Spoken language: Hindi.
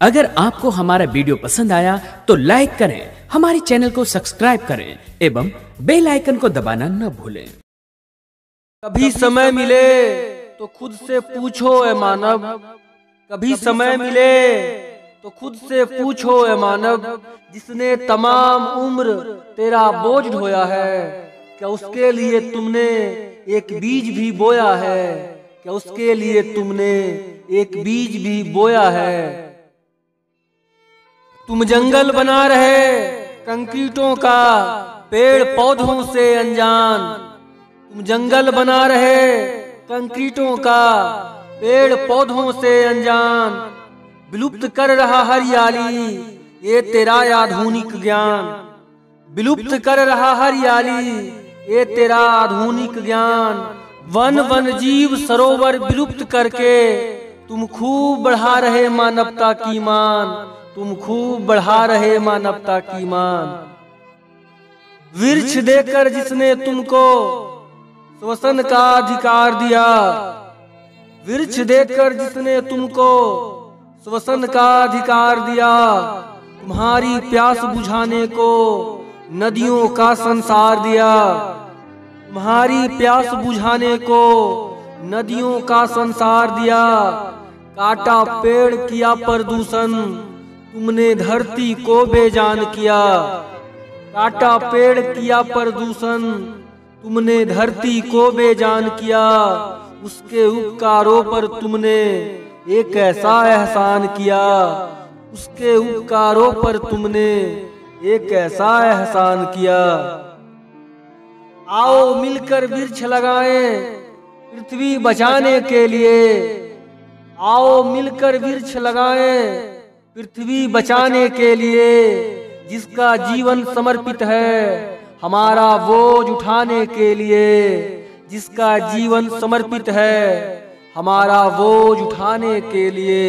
अगर आपको हमारा वीडियो पसंद आया तो लाइक करें हमारे चैनल को सब्सक्राइब करें एवं बेल आइकन को दबाना न भूलें। कभी समय मिले तो खुद से पूछो ए मानव। कभी समय मिले तो खुद से पूछो ए मानव। जिसने तमाम उम्र तेरा बोझ ढोया है क्या उसके लिए तुमने एक बीज भी बोया है? क्या उसके लिए तुमने एक बीज भी बोया है। तुम जंगल बना रहे कंक्रीटों का पेड़ पौधों से अनजान। तुम जंगल बना रहे कंक्रीटों का पेड़ पौधों से अनजान। विलुप्त कर रहा हरियाली ये तेरा आधुनिक ज्ञान। विलुप्त कर रहा हरियाली ये तेरा आधुनिक ज्ञान। वन वन जीव सरोवर विलुप्त करके तुम खूब बढ़ा रहे मानवता की मान। तुम खूब बढ़ा रहे मानवता की मान। वृक्ष देकर जिसने तुमको श्वसन का अधिकार दिया वृक्ष देकर जिसने तुमको श्वसन का अधिकार दिया, तुम्हारी प्यास बुझाने को नदियों का संसार दिया, तुम्हारी प्यास बुझाने को नदियों का संसार दिया, काटा पेड़ किया प्रदूषण, तुमने धरती को बेजान किया। काटा पेड़ किया प्रदूषण, तुमने धरती को बेजान किया। उसके उपकारों पर तुमने एक ऐसा एहसान किया। उसके उपकारों पर तुमने एक ऐसा एहसान किया। आओ मिलकर वृक्ष लगाएँ। पृथ्वी बचाने के लिए आओ मिलकर वृक्ष लगाएँ। पृथ्वी बचाने के लिए जिसका जीवन समर्पित है, हमारा बोझ उठाने के लिए जिसका जीवन समर्पित है, हमारा बोझ उठाने के लिए